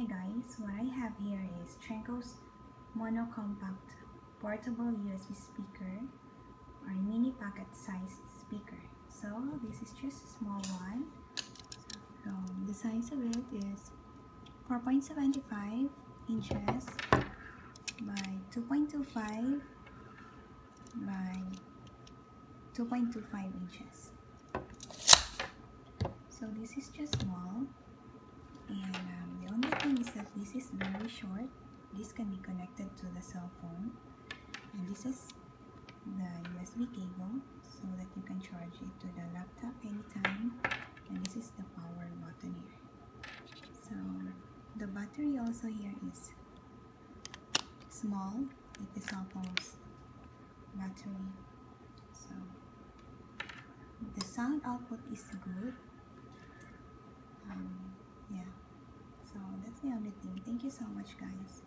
Hi guys, what I have here is Trenco's Mono Compact Portable USB Speaker or mini pocket sized speaker. So this is just a small one. So the size of it is 4.75 inches by 2.25 by 2.25 inches. So this is just small and um, the only thing is that this is very short. This can be connected to the cell phone and this is the USB cable so that you can charge it to the laptop anytime and this is the power button here. So the battery also here is small like the cell phone's battery. So the sound output is good. That's the only thing. Thank you so much guys.